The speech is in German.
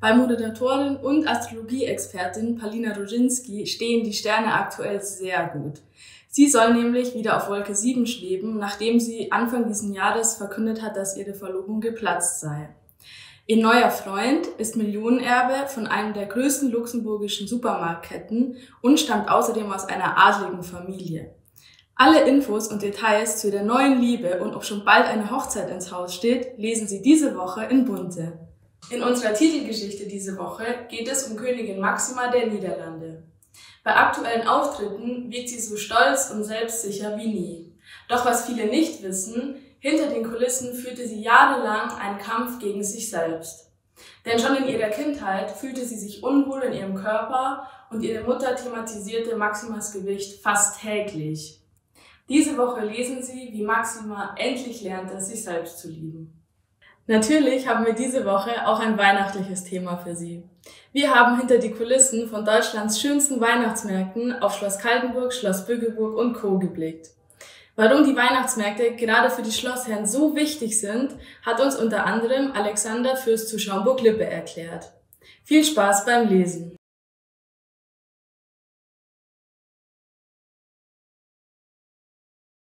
Bei Moderatorin und Astrologie-Expertin Palina Rodzinski stehen die Sterne aktuell sehr gut. Sie soll nämlich wieder auf Wolke 7 schweben, nachdem sie Anfang diesen Jahres verkündet hat, dass ihre Verlobung geplatzt sei. Ihr neuer Freund ist Millionenerbe von einem der größten luxemburgischen Supermarktketten und stammt außerdem aus einer adligen Familie. Alle Infos und Details zu der neuen Liebe und ob schon bald eine Hochzeit ins Haus steht, lesen Sie diese Woche in Bunte. In unserer Titelgeschichte diese Woche geht es um Königin Maxima der Niederlande. Bei aktuellen Auftritten wirkt sie so stolz und selbstsicher wie nie. Doch was viele nicht wissen, hinter den Kulissen führte sie jahrelang einen Kampf gegen sich selbst. Denn schon in ihrer Kindheit fühlte sie sich unwohl in ihrem Körper und ihre Mutter thematisierte Maximas Gewicht fast täglich. Diese Woche lesen Sie, wie Maxima endlich lernte, sich selbst zu lieben. Natürlich haben wir diese Woche auch ein weihnachtliches Thema für Sie. Wir haben hinter die Kulissen von Deutschlands schönsten Weihnachtsmärkten auf Schloss Kaltenburg, Schloss Bückeburg und Co. geblickt. Warum die Weihnachtsmärkte gerade für die Schlossherren so wichtig sind, hat uns unter anderem Alexander Fürst zu Schaumburg-Lippe erklärt. Viel Spaß beim Lesen!